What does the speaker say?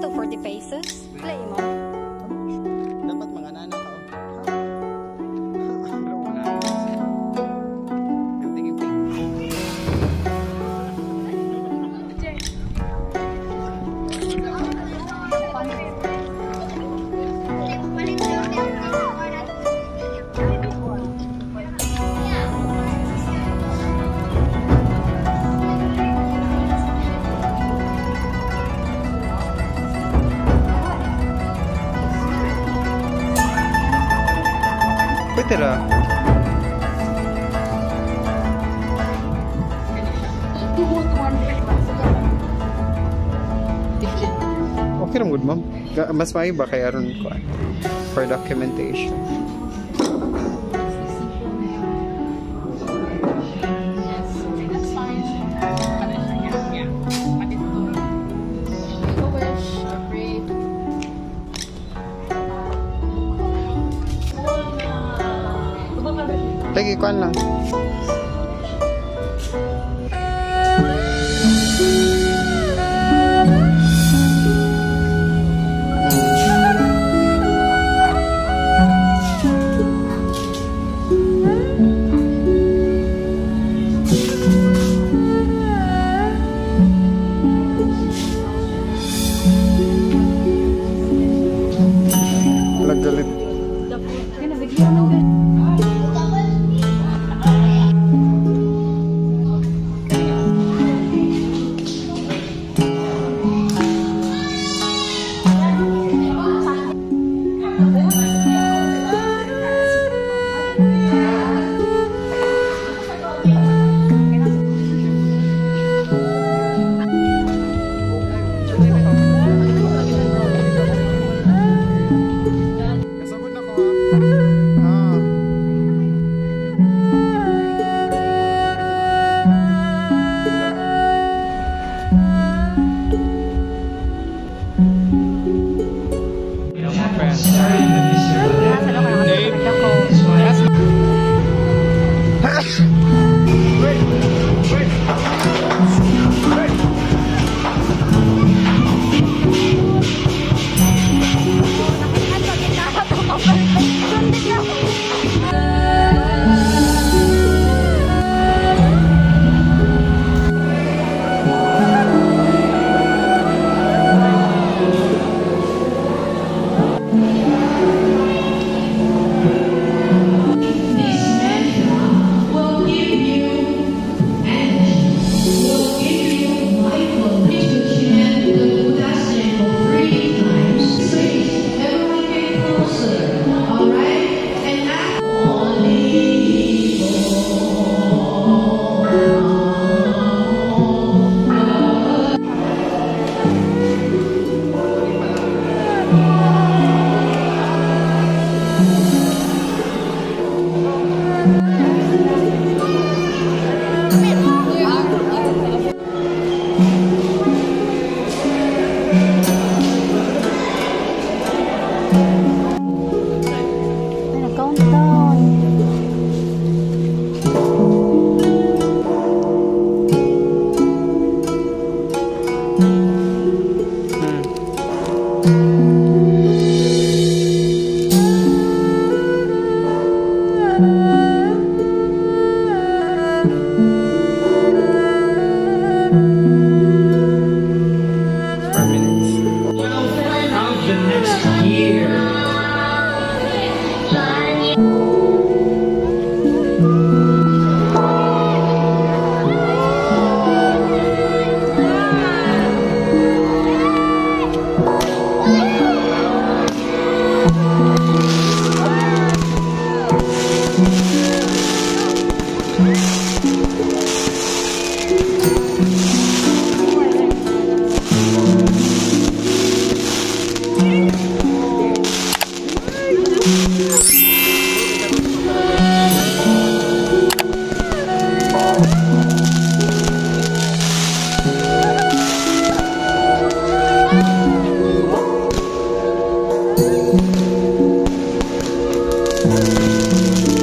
to 40 pesos. Play mo. Pwede ra. Okay lang good ma'am. Mas maayo ba kay aron ko for documentation. Lagi kuan lang. Nagalit star. Thank mm -hmm. you.